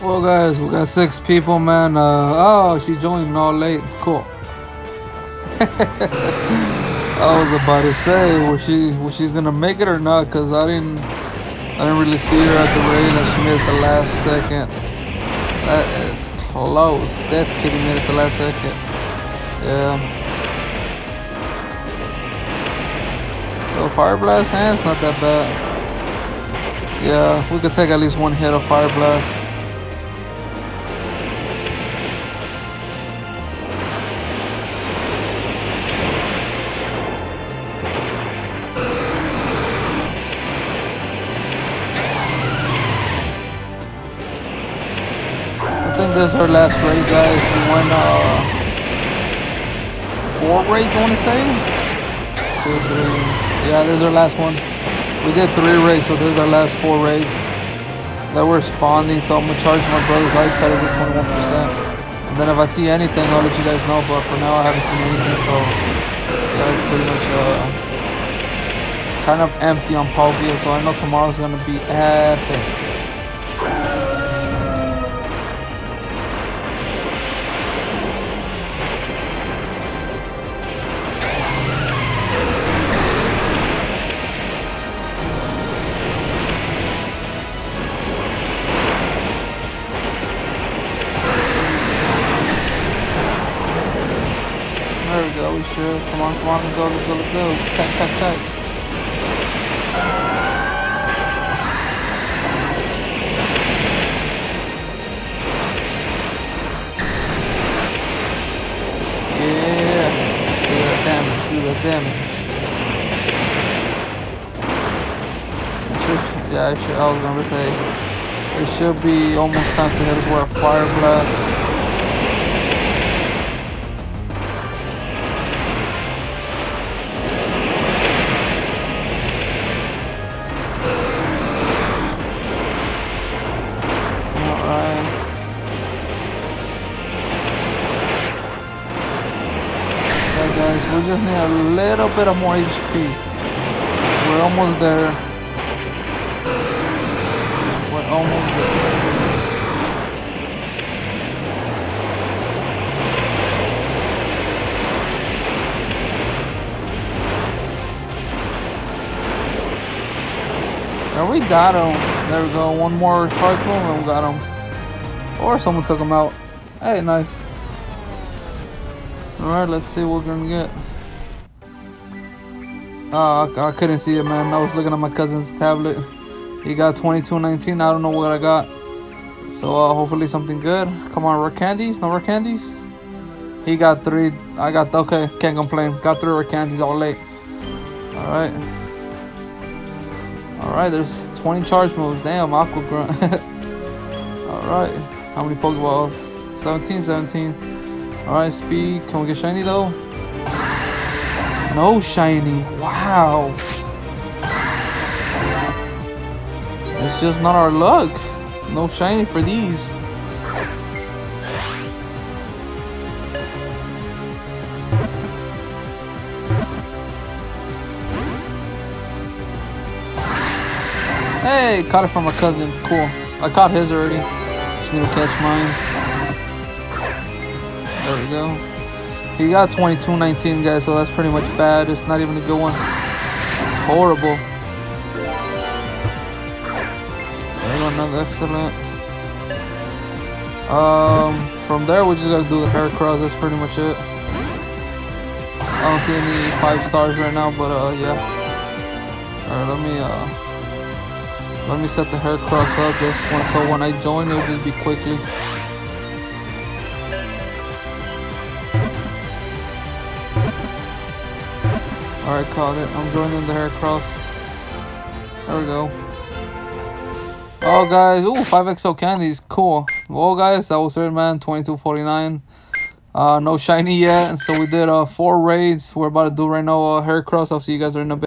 Well, guys, we got six people, man. Uh, oh, she joined all late. Cool. I was about to say, was she was she's gonna make it or not? Cause I didn't, I didn't really see her at the race. and she made it the last second. That is close. Death Kitty made it the last second. Yeah. So Fire Blast hands not that bad. Yeah, we could take at least one hit of Fire Blast. Think this is our last raid, guys. We won uh, four raids, I want to say. Two, three. Yeah, this is our last one. We did three raids, so this is our last four raids that we're spawning. So I'm gonna charge my brother's iPad as a 21%. And then if I see anything, I'll let you guys know. But for now, I haven't seen anything, so yeah, it's pretty much uh, kind of empty on Palkia. So I know tomorrow's gonna be epic. We should. Come on, come on, let's go, let's go, let's go. Tight, tight, tight. Yeah, do that damage, do that damage. Should, yeah, I, should, I was gonna say, it should be almost time to hit us with a fire blast. Guys. We just need a little bit of more HP. We're almost there. We're almost there. And we got him. There we go. One more charge and we got him. Or someone took him out. Hey, nice. Alright, let's see what we're gonna get. Oh, I, I, couldn't see it, man. I was looking at my cousin's tablet. He got 2219. I don't know what I got. So uh, hopefully something good. Come on, rare candies? No rare candies? He got three. I got, okay, can't complain. Got three rare candies all late. Alright. Alright, there's 20 charge moves. Damn, Aqua Grunt. Alright. How many Pokeballs? 17, 17. Alright, speed. Can we get shiny though? No shiny. Wow. It's just not our luck. No shiny for these. Hey, caught it from my cousin. Cool. I caught his already. Just need to catch mine. Go. He got 22-19, guys, so that's pretty much bad. It's not even a good one. It's horrible. There go, another excellent. Um, from there, we just gotta do the Heracross. That's pretty much it. I don't see any five stars right now, but uh, yeah. All right, let me uh, let me set the Heracross up just one, so when I join, it'll just be quickly. Alright, caught it. I'm joining the Heracross. There we go. Oh, guys. Ooh, 5XL candies. Cool. Well, guys, that was it, man. 2249. Uh, no shiny yet. So we did uh, four raids. We're about to do right now a Heracross. I'll see you guys in a bit.